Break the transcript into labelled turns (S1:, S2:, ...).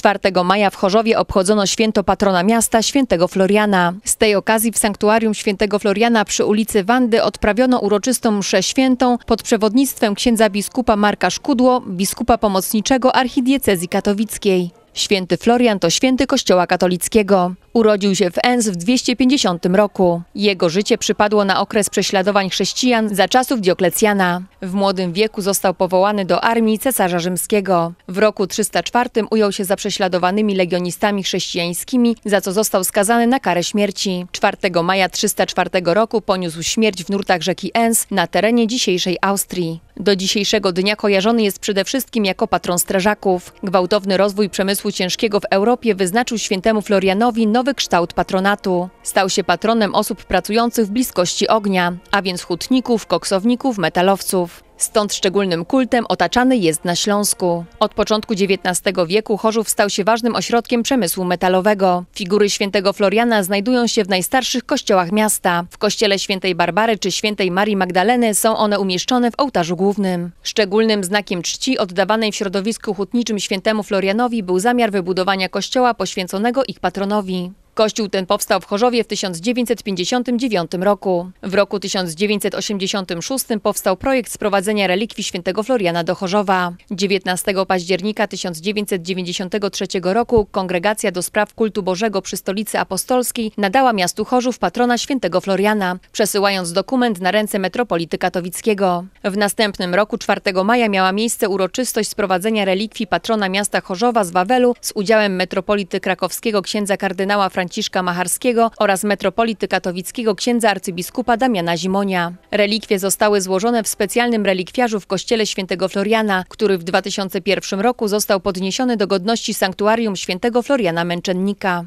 S1: 4 maja w Chorzowie obchodzono święto patrona miasta, świętego Floriana. Z tej okazji w sanktuarium świętego Floriana przy ulicy Wandy odprawiono uroczystą mszę świętą pod przewodnictwem księdza biskupa Marka Szkudło, biskupa pomocniczego archidiecezji katowickiej. Święty Florian to święty Kościoła katolickiego. Urodził się w Enns w 250 roku. Jego życie przypadło na okres prześladowań chrześcijan za czasów Dioklecjana. W młodym wieku został powołany do armii cesarza rzymskiego. W roku 304 ujął się za prześladowanymi legionistami chrześcijańskimi, za co został skazany na karę śmierci. 4 maja 304 roku poniósł śmierć w nurtach rzeki Enns na terenie dzisiejszej Austrii. Do dzisiejszego dnia kojarzony jest przede wszystkim jako patron strażaków. Gwałtowny rozwój przemysłu ciężkiego w Europie wyznaczył świętemu Florianowi nowy kształt patronatu. Stał się patronem osób pracujących w bliskości ognia, a więc hutników, koksowników, metalowców. Stąd szczególnym kultem otaczany jest na Śląsku. Od początku XIX wieku Chorzów stał się ważnym ośrodkiem przemysłu metalowego. Figury świętego Floriana znajdują się w najstarszych kościołach miasta. W kościele świętej Barbary czy świętej Marii Magdaleny są one umieszczone w ołtarzu głównym. Szczególnym znakiem czci oddawanej w środowisku hutniczym świętemu Florianowi był zamiar wybudowania kościoła poświęconego ich patronowi. Kościół ten powstał w Chorzowie w 1959 roku. W roku 1986 powstał projekt sprowadzenia relikwii świętego Floriana do Chorzowa. 19 października 1993 roku Kongregacja do Spraw Kultu Bożego przy Stolicy Apostolskiej nadała miastu Chorzów patrona świętego Floriana, przesyłając dokument na ręce metropolity katowickiego. W następnym roku 4 maja miała miejsce uroczystość sprowadzenia relikwii patrona miasta Chorzowa z Wawelu z udziałem metropolity krakowskiego księdza kardynała Franciszka Macharskiego oraz metropolity katowickiego księdza arcybiskupa Damiana Zimonia. Relikwie zostały złożone w specjalnym relikwiarzu w kościele świętego Floriana, który w 2001 roku został podniesiony do godności sanktuarium świętego Floriana Męczennika.